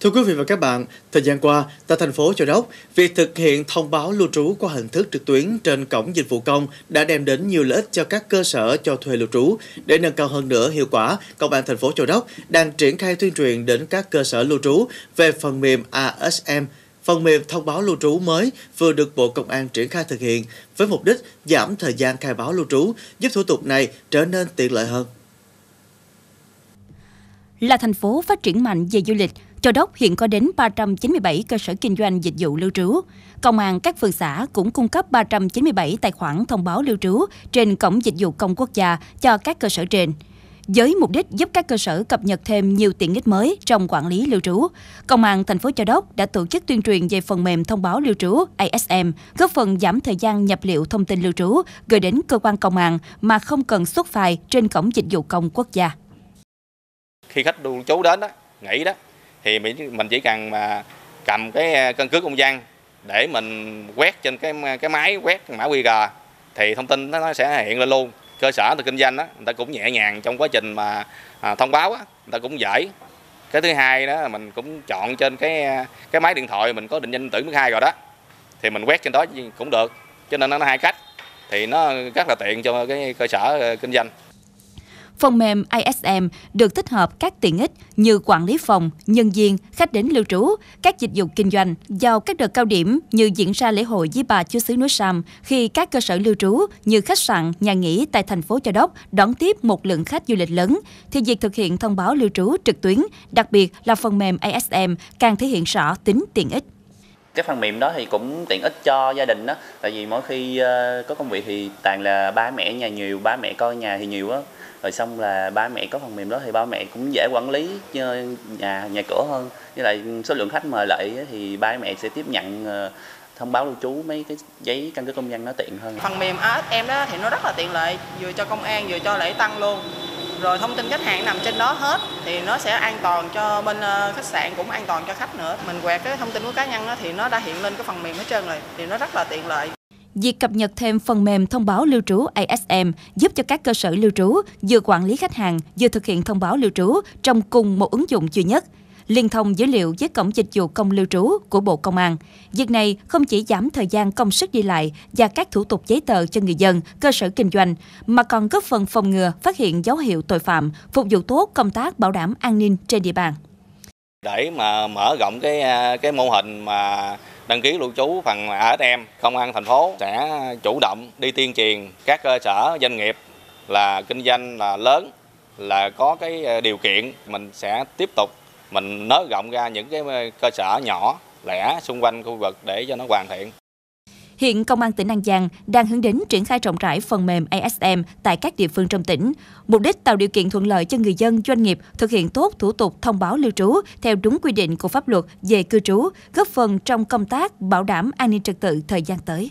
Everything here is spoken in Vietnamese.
Thưa quý vị và các bạn, thời gian qua, tại thành phố Châu Đốc, việc thực hiện thông báo lưu trú qua hình thức trực tuyến trên cổng dịch vụ công đã đem đến nhiều lợi ích cho các cơ sở cho thuê lưu trú. Để nâng cao hơn nữa hiệu quả, Công an thành phố Châu Đốc đang triển khai tuyên truyền đến các cơ sở lưu trú về phần mềm ASM, phần mềm thông báo lưu trú mới vừa được Bộ Công an triển khai thực hiện với mục đích giảm thời gian khai báo lưu trú, giúp thủ tục này trở nên tiện lợi hơn. Là thành phố phát triển mạnh về du lịch, Châu Đốc hiện có đến 397 cơ sở kinh doanh dịch vụ lưu trú. Công an các phường xã cũng cung cấp 397 tài khoản thông báo lưu trú trên cổng dịch vụ công quốc gia cho các cơ sở trên. Với mục đích giúp các cơ sở cập nhật thêm nhiều tiện ích mới trong quản lý lưu trú, Công an thành phố Châu Đốc đã tổ chức tuyên truyền về phần mềm thông báo lưu trú ASM, góp phần giảm thời gian nhập liệu thông tin lưu trú gửi đến cơ quan công an mà không cần xuất file trên cổng dịch vụ công quốc gia. Khi khách lưu trú đến đó, nghỉ đó thì mình mình chỉ cần mà cầm cái à, căn cước công dân để mình quét trên cái à, cái máy quét mã QR thì thông tin nó sẽ hiện lên luôn. Cơ sở từ kinh doanh đó người ta cũng nhẹ nhàng trong quá trình mà à, thông báo á người ta cũng dễ. Cái thứ hai đó mình cũng chọn trên cái à, cái máy điện thoại mình có định danh tử mức hai rồi đó thì mình quét trên đó cũng được. Cho nên nó hai cách thì nó rất là tiện cho cái cơ sở kinh doanh. Phần mềm ISM được tích hợp các tiện ích như quản lý phòng, nhân viên, khách đến lưu trú, các dịch vụ kinh doanh vào các đợt cao điểm như diễn ra lễ hội với bà Chúa xứ núi Sam khi các cơ sở lưu trú như khách sạn, nhà nghỉ tại thành phố Châu Đốc đón tiếp một lượng khách du lịch lớn. Thì việc thực hiện thông báo lưu trú trực tuyến, đặc biệt là phần mềm ISM càng thể hiện rõ tính tiện ích cái phần mềm đó thì cũng tiện ích cho gia đình đó. Tại vì mỗi khi uh, có công việc thì toàn là ba mẹ nhà nhiều ba mẹ coi nhà thì nhiều á. Rồi xong là ba mẹ có phần mềm đó thì ba mẹ cũng dễ quản lý ờ, nhà nhà cửa hơn. Với lại số lượng khách mời lại thì ba mẹ sẽ tiếp nhận uh, thông báo lưu trú mấy cái giấy căn cước công dân nó tiện hơn. Phần mềm ASM đó thì nó rất là tiện lợi vừa cho công an vừa cho lễ tăng luôn rồi thông tin khách hàng nằm trên đó hết thì nó sẽ an toàn cho bên ờ, khách sạn cũng an toàn cho khách nữa. Mình quẹt cái thông tin của cá nhân đó, thì nó đã hiện lên cái phần mềm hết trơn rồi thì nó rất là tiện lợi. Việc cập nhật thêm phần mềm thông báo lưu trú ASM giúp cho các cơ sở lưu trú vừa quản lý khách hàng vừa thực hiện thông báo lưu trú trong cùng một ứng dụng duy nhất liên thông dữ liệu với cổng dịch vụ công lưu trú của Bộ Công an. Việc này không chỉ giảm thời gian công sức đi lại và các thủ tục giấy tờ cho người dân, cơ sở kinh doanh, mà còn góp phần phòng ngừa, phát hiện dấu hiệu tội phạm, phục vụ tốt công tác bảo đảm an ninh trên địa bàn. Để mà mở rộng cái à, cái mô hình mà đăng ký lưu trú phần ASM, công an thành phố sẽ chủ động đi tuyên truyền các cơ sở doanh nghiệp là kinh doanh là lớn là có cái à, điều kiện mình sẽ tiếp tục mình nới rộng ra những cái ờ, cơ sở nhỏ lẻ xung quanh khu vực để cho nó hoàn thiện. Hiện Công an tỉnh An Giang đang hướng đến triển khai rộng rãi phần mềm ASM tại các địa phương trong tỉnh. Mục đích tạo điều kiện thuận lợi cho người dân, doanh nghiệp thực hiện tốt thủ tục thông báo lưu trú theo đúng quy định của pháp luật về cư trú, góp phần trong công tác bảo đảm an ninh trật tự thời gian tới.